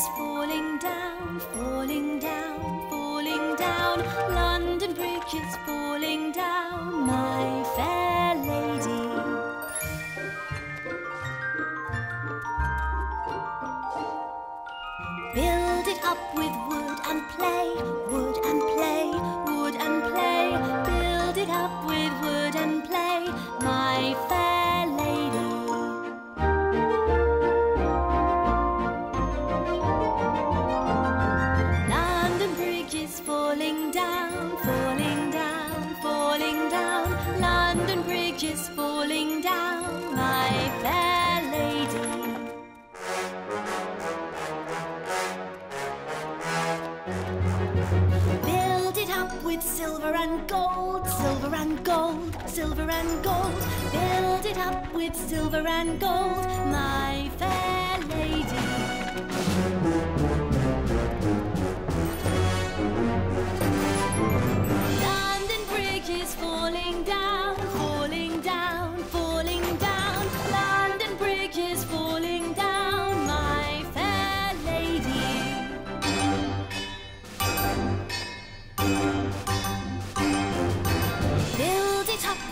is falling down, falling down, falling down. London Bridge is falling down, my fair lady. Build it up with wood and down, falling down, falling down. London Bridge is falling down, my fair lady. Build it up with silver and gold, silver and gold, silver and gold. Build it up with silver and gold, my fair lady.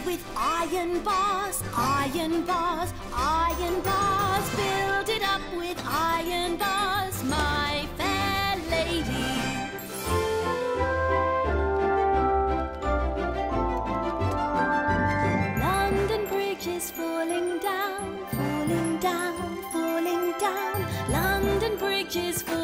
with iron bars, iron bars, iron bars. Build it up with iron bars, my fair lady. London Bridge is falling down, falling down, falling down. London Bridge is falling